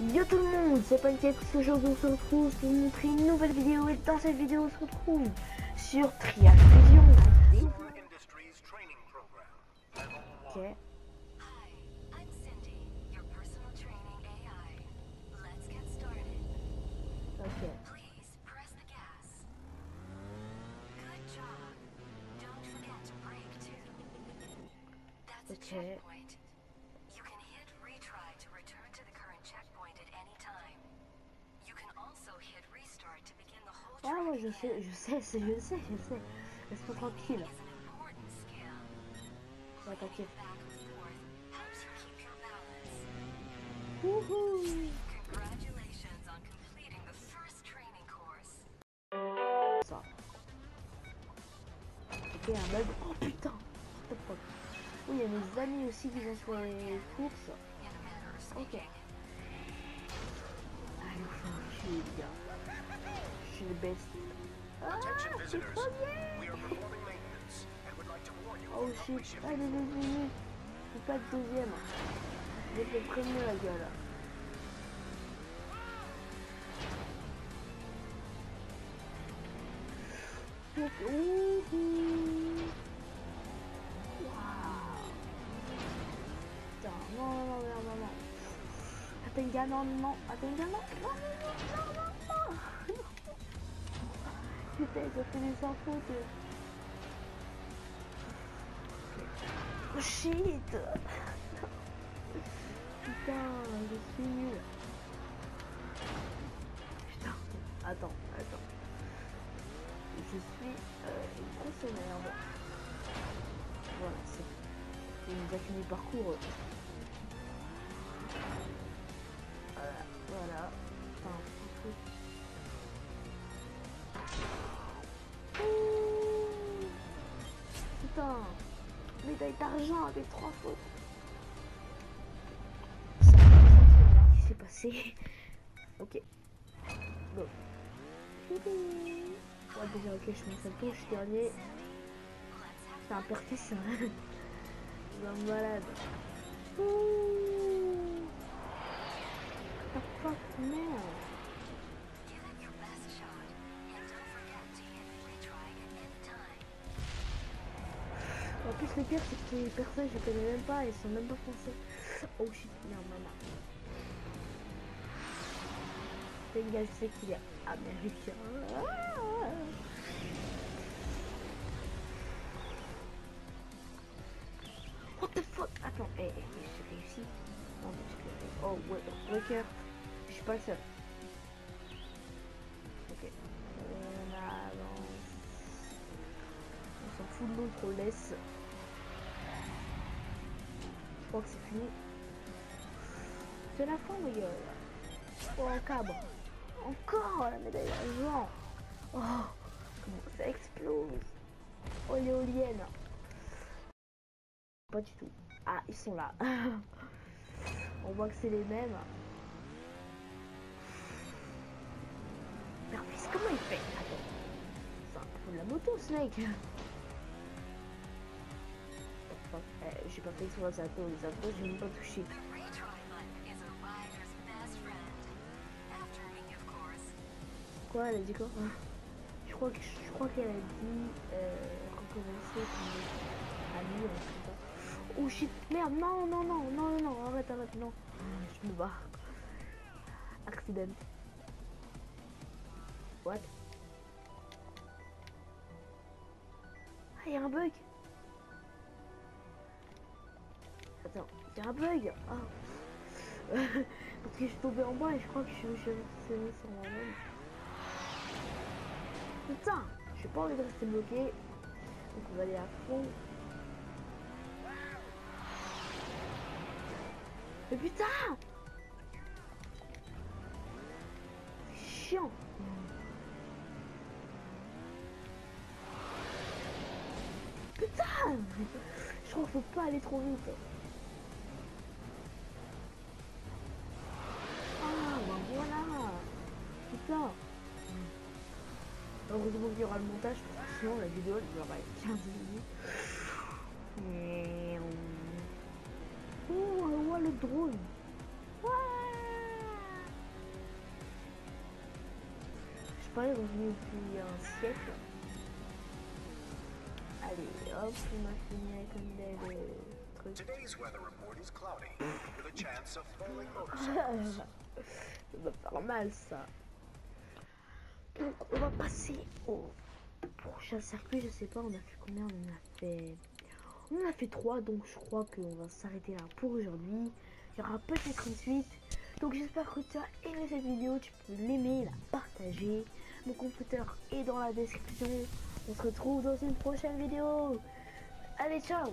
Yo tout le monde, c'est Pancake, aujourd'hui on se retrouve pour vous montrer une nouvelle vidéo et dans cette vidéo on se retrouve sur Trial Fusion. Level Ok, one. Ah training je sais, je sais, je sais, je sais. Laisse-moi tranquille. Ouais, t'inquiète. Ça. Ok, un bug. Oh putain What the fuck Oui, il y a mes amis aussi qui vont sur les courses. Ok. Allez, on les gars. Suis le best. Ah, c'est trop bien We are performing maintenance and would like to warn you Oh shit, allez, allez, allez. Faut pas de deuxième. Je vais te le premier, la gueule. Waouh. Putain, non, non, non, non, non, non. Attenga, non, non, Attenga, non, non, non, non, non, non, non. Putain, ça fait des infos de... Oh shit Putain, je suis nul. Putain, attends, attends. Je suis euh, une grosse merde. Voilà, c'est... Il nous a fini le parcours. Voilà, voilà. Putain, Médaille d'argent avec trois fautes. Ça, s'est passé? Ok. Go. Ouais, déjà, ok, je me sens je suis dernier. C'est un percus, hein. Un malade. Ouh. En plus, le pire, c'est que les personnes, je connais même pas, ils sont même pas français. Oh shit, merde, maman. Le gars, je sais qu'il est américain. What the fuck? Attends, eh, eh, j'ai réussi. Non, mais j'ai réussi. Oh, ouais. Je suis pas le seul. Ok. On avance. On s'en fout de l'autre, on laisse. Crois que c'est fini. C'est la fin, les gars. Oh, un cabre. Encore la médaille d'argent. Oh, comment ça explose. Oh, l'éolienne. Pas du tout. Ah, ils sont là. On voit que c'est les mêmes. Merde, mais comment il fait? Attends. Ça, faut de la moto, Snake. Pas fait sur les atos. Les atos, j'ai même pas touché. Quoi, elle a dit quoi Je crois que je crois qu'elle a dit euh, recommencer ou un truc comme ça. Oh shit, merde, non, non, non, non, non, non, arrête, arrête, non. Je me barre. Accident. What? Ah, il y a un bug Attends, a un bug Ah Parce que je suis tombé en bas et je crois que je suis je suis sur moi-même. Putain, j'ai pas envie de rester bloqué. Donc on va aller à fond. Mais putain C'est chiant. Putain Je crois qu'il faut pas aller trop vite. Heureusement qu'il y aura le montage, parce que sinon la vidéo elle durera 15 minutes. Mais... Oh, oh, oh, le drone Ouah Je parlais revenu depuis un siècle. Allez, hop, on a fini avec un bel euh, truc. Today's weather report is cloudy, with a chance of falling over. C'est mal ça. Donc on va passer au prochain circuit, je sais pas, on a fait combien? On a fait... On a fait 3, donc je crois qu'on va s'arrêter là pour aujourd'hui. Il y aura peut-être une suite. Donc j'espère que tu as aimé cette vidéo, tu peux l'aimer, la partager. Mon computer est dans la description. On se retrouve dans une prochaine vidéo. Allez, ciao